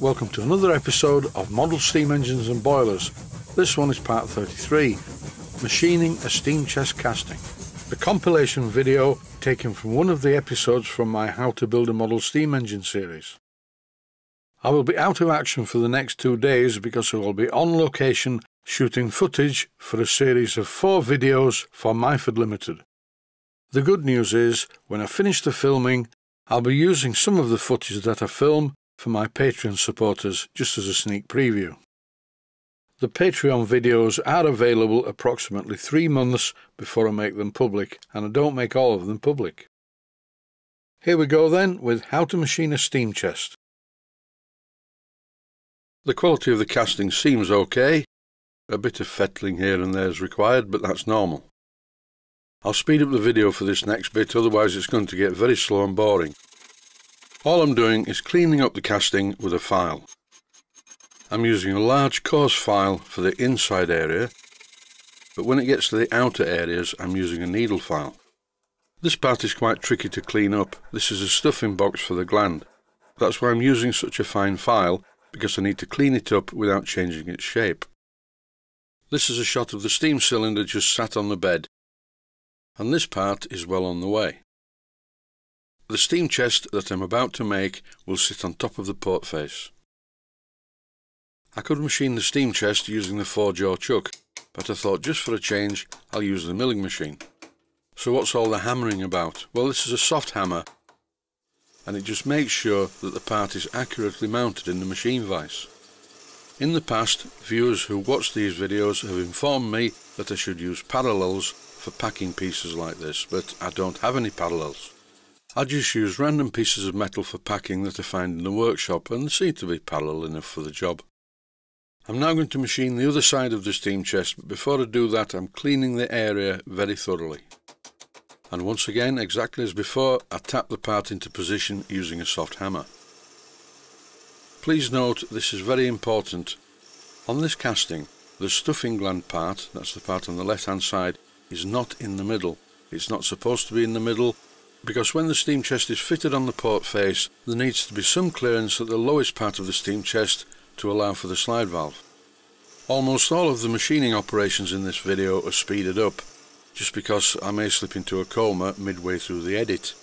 Welcome to another episode of Model Steam Engines and Boilers. This one is part 33 Machining a Steam Chest Casting. A compilation video taken from one of the episodes from my How to Build a Model Steam Engine series. I will be out of action for the next two days because I will be on location shooting footage for a series of four videos for Myford Limited. The good news is, when I finish the filming, I'll be using some of the footage that I film for my Patreon supporters just as a sneak preview. The Patreon videos are available approximately three months before I make them public, and I don't make all of them public. Here we go then with how to machine a steam chest. The quality of the casting seems okay. A bit of fettling here and there is required, but that's normal. I'll speed up the video for this next bit, otherwise it's going to get very slow and boring. All I'm doing is cleaning up the casting with a file. I'm using a large coarse file for the inside area, but when it gets to the outer areas I'm using a needle file. This part is quite tricky to clean up. This is a stuffing box for the gland. That's why I'm using such a fine file, because I need to clean it up without changing its shape. This is a shot of the steam cylinder just sat on the bed, and this part is well on the way. The steam chest that I'm about to make will sit on top of the port face. I could machine the steam chest using the four-jaw chuck, but I thought just for a change I'll use the milling machine. So what's all the hammering about? Well this is a soft hammer and it just makes sure that the part is accurately mounted in the machine vise. In the past, viewers who watch these videos have informed me that I should use parallels for packing pieces like this, but I don't have any parallels. I just use random pieces of metal for packing that I find in the workshop and they seem to be parallel enough for the job. I'm now going to machine the other side of the steam chest, but before I do that I'm cleaning the area very thoroughly. And once again, exactly as before, I tap the part into position using a soft hammer. Please note this is very important. On this casting, the stuffing gland part, that's the part on the left hand side, is not in the middle. It's not supposed to be in the middle because when the steam chest is fitted on the port face, there needs to be some clearance at the lowest part of the steam chest to allow for the slide valve. Almost all of the machining operations in this video are speeded up, just because I may slip into a coma midway through the edit.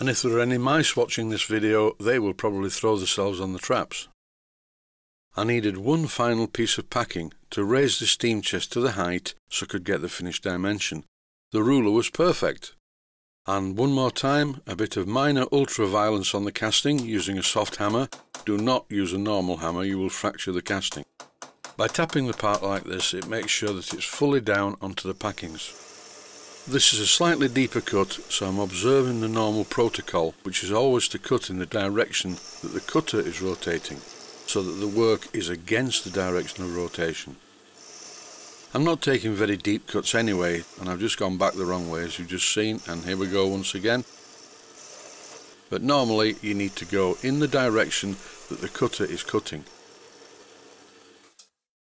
And if there are any mice watching this video, they will probably throw themselves on the traps. I needed one final piece of packing to raise the steam chest to the height so I could get the finished dimension. The ruler was perfect, and one more time, a bit of minor ultra violence on the casting using a soft hammer. Do not use a normal hammer, you will fracture the casting. By tapping the part like this, it makes sure that it's fully down onto the packings. This is a slightly deeper cut, so I'm observing the normal protocol, which is always to cut in the direction that the cutter is rotating, so that the work is against the direction of rotation. I'm not taking very deep cuts anyway and I've just gone back the wrong way as you've just seen and here we go once again. But normally you need to go in the direction that the cutter is cutting.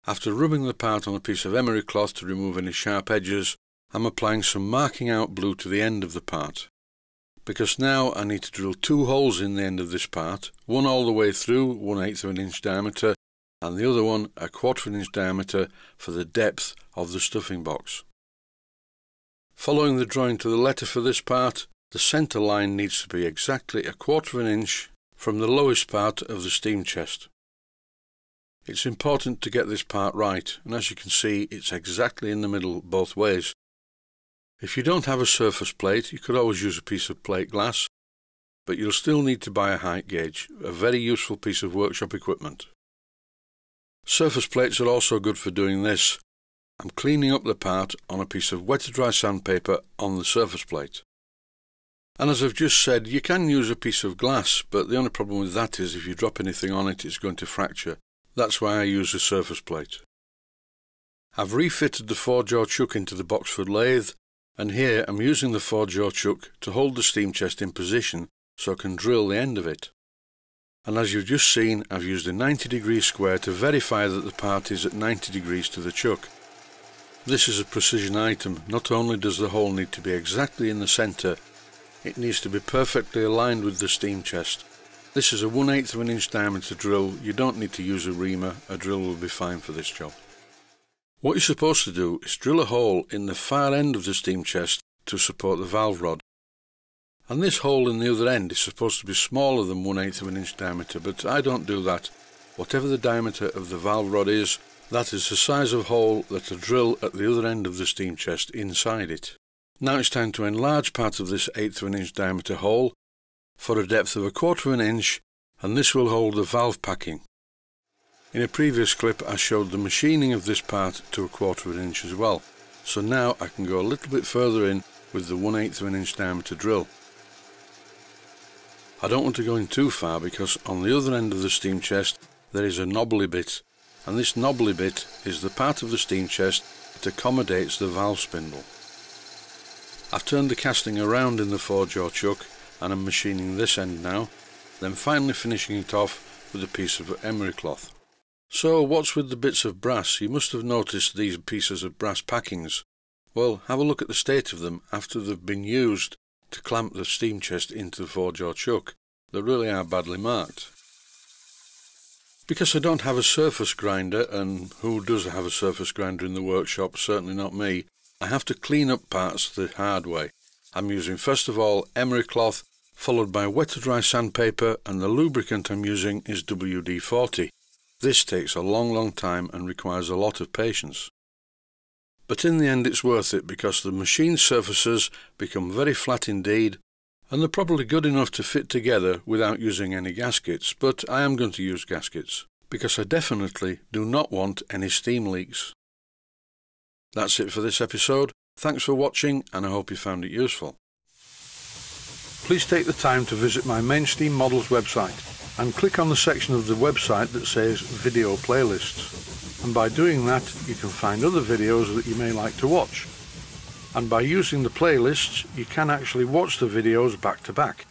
After rubbing the part on a piece of emery cloth to remove any sharp edges, I'm applying some marking out blue to the end of the part. Because now I need to drill two holes in the end of this part, one all the way through, one eighth of an inch diameter, and the other one a quarter of an inch diameter for the depth of the stuffing box. Following the drawing to the letter for this part, the centre line needs to be exactly a quarter of an inch from the lowest part of the steam chest. It's important to get this part right, and as you can see, it's exactly in the middle both ways. If you don't have a surface plate, you could always use a piece of plate glass, but you'll still need to buy a height gauge, a very useful piece of workshop equipment. Surface plates are also good for doing this. I'm cleaning up the part on a piece of wet to dry sandpaper on the surface plate. And as I've just said, you can use a piece of glass, but the only problem with that is if you drop anything on it, it's going to fracture. That's why I use a surface plate. I've refitted the four-jaw chuck into the Boxford lathe, and here I'm using the four-jaw chuck to hold the steam chest in position so I can drill the end of it and as you've just seen I've used a 90 degree square to verify that the part is at 90 degrees to the chuck. This is a precision item, not only does the hole need to be exactly in the centre, it needs to be perfectly aligned with the steam chest. This is a 1 8 of an inch diameter drill. You don't need to use a reamer. A drill will be fine for this job. What you're supposed to do is drill a hole in the far end of the steam chest to support the valve rod. And this hole in the other end is supposed to be smaller than 1 8 of an inch diameter, but I don't do that. Whatever the diameter of the valve rod is, that is the size of hole that a drill at the other end of the steam chest inside it. Now it's time to enlarge part of this eighth of an inch diameter hole for a depth of a quarter of an inch and this will hold the valve packing. In a previous clip I showed the machining of this part to a quarter of an inch as well, so now I can go a little bit further in with the 1 8 of an inch diameter drill. I don't want to go in too far because on the other end of the steam chest there is a knobbly bit and this knobbly bit is the part of the steam chest that accommodates the valve spindle. I've turned the casting around in the 4-jaw chuck and I'm machining this end now, then finally finishing it off with a piece of emery cloth. So what's with the bits of brass? You must have noticed these pieces of brass packings. Well, have a look at the state of them after they've been used to clamp the steam chest into the 4-jaw chuck. They really are badly marked. Because I don't have a surface grinder, and who does have a surface grinder in the workshop? Certainly not me. I have to clean up parts the hard way. I'm using first of all emery cloth, followed by wet to dry sandpaper, and the lubricant I'm using is WD-40. This takes a long, long time and requires a lot of patience. But in the end it's worth it because the machine surfaces become very flat indeed and they're probably good enough to fit together without using any gaskets, but I am going to use gaskets, because I definitely do not want any steam leaks. That's it for this episode. Thanks for watching and I hope you found it useful. Please take the time to visit my Mainsteam Models website and click on the section of the website that says Video Playlists. And by doing that you can find other videos that you may like to watch and by using the playlists you can actually watch the videos back to back.